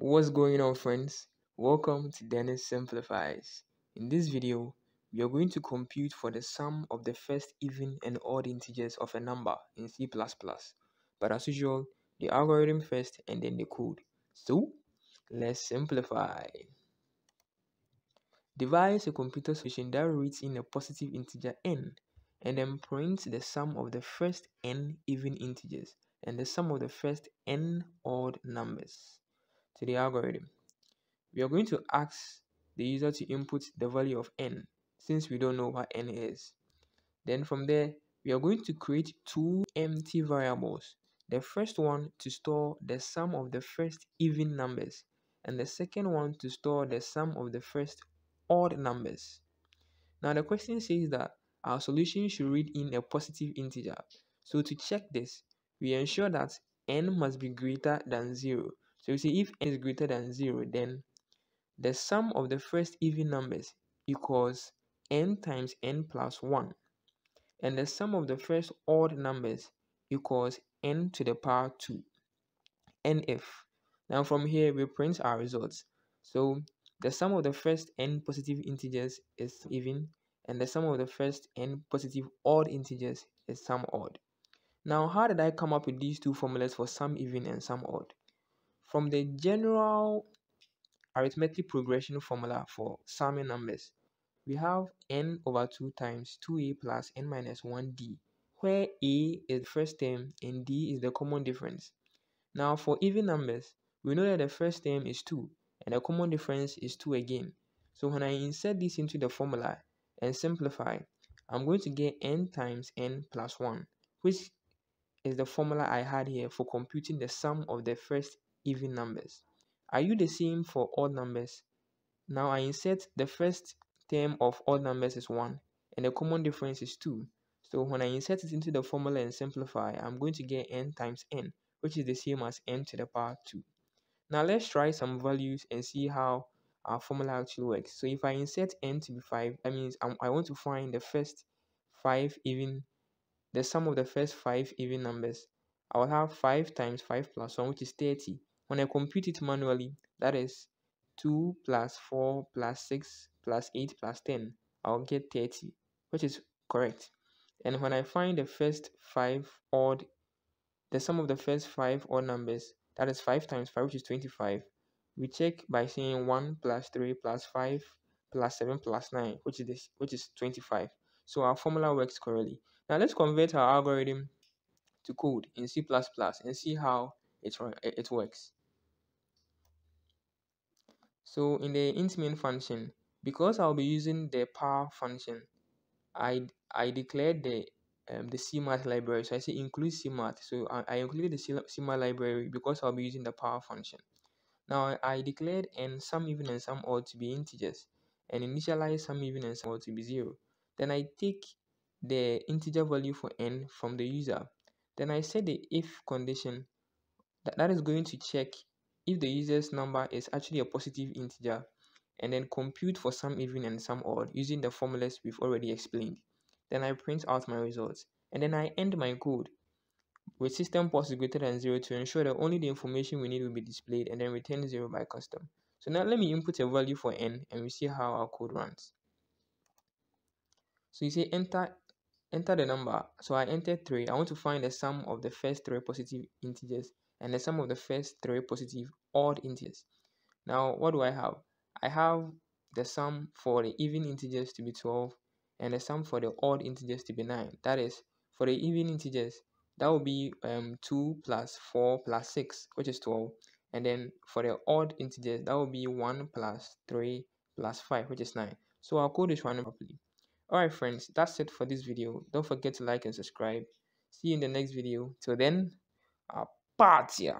What's going on friends? Welcome to Dennis Simplifies. In this video, we are going to compute for the sum of the first even and odd integers of a number in C++. But as usual, the algorithm first and then the code. So, let's simplify. Devise a computer solution that reads in a positive integer n and then prints the sum of the first n even integers and the sum of the first n odd numbers to the algorithm. We are going to ask the user to input the value of n since we don't know what n is. Then from there, we are going to create two empty variables. The first one to store the sum of the first even numbers and the second one to store the sum of the first odd numbers. Now the question says that our solution should read in a positive integer. So to check this, we ensure that n must be greater than 0. So we say if n is greater than 0, then the sum of the first even numbers equals n times n plus 1. And the sum of the first odd numbers equals n to the power 2. nf. Now from here, we print our results. So the sum of the first n positive integers is even, and the sum of the first n positive odd integers is sum odd. Now, how did I come up with these two formulas for sum even and sum odd? From the general arithmetic progression formula for summing numbers, we have n over 2 times 2a plus n minus 1d, where a is the first term and d is the common difference. Now, for even numbers, we know that the first term is 2 and the common difference is 2 again. So when I insert this into the formula and simplify, I'm going to get n times n plus 1, which is the formula I had here for computing the sum of the first even numbers. Are you the same for odd numbers? Now I insert the first term of odd numbers is 1 and the common difference is 2. So when I insert it into the formula and simplify, I'm going to get n times n, which is the same as n to the power 2. Now let's try some values and see how our formula actually works. So if I insert n to be 5, that means I'm, i want to find the first 5 even, the sum of the first 5 even numbers. I will have 5 times 5 plus 1, which is 30. When I compute it manually, that is 2 plus 4 plus 6 plus 8 plus 10, I'll get 30, which is correct. And when I find the first 5 odd, the sum of the first 5 odd numbers, that is 5 times 5, which is 25. We check by saying 1 plus 3 plus 5 plus 7 plus 9, which is this, which is 25. So our formula works correctly. Now let's convert our algorithm to code in C++ and see how it, it works. So in the int main function, because I'll be using the power function, I, I declared the um, the CMath library. So I say include CMath. So I, I included the CMath library because I'll be using the power function. Now I declared and sum even and sum odd to be integers and initialize sum even and sum odd to be 0. Then I take the integer value for n from the user. Then I set the if condition that, that is going to check if the user's number is actually a positive integer and then compute for sum even and sum odd using the formulas we've already explained. Then I print out my results. And then I end my code with system pause is greater than 0 to ensure that only the information we need will be displayed and then return 0 by custom. So now let me input a value for n and we see how our code runs. So you say enter enter the number. So I entered 3. I want to find the sum of the first three positive integers and the sum of the first three positive odd integers. Now what do I have? I have the sum for the even integers to be 12 and the sum for the odd integers to be 9. That is, for the even integers, that will be um, 2 plus 4 plus 6, which is 12. And then for the odd integers, that will be 1 plus 3 plus 5, which is 9. So our code is running properly. Alright friends, that's it for this video. Don't forget to like and subscribe. See you in the next video. Till then, uh, party!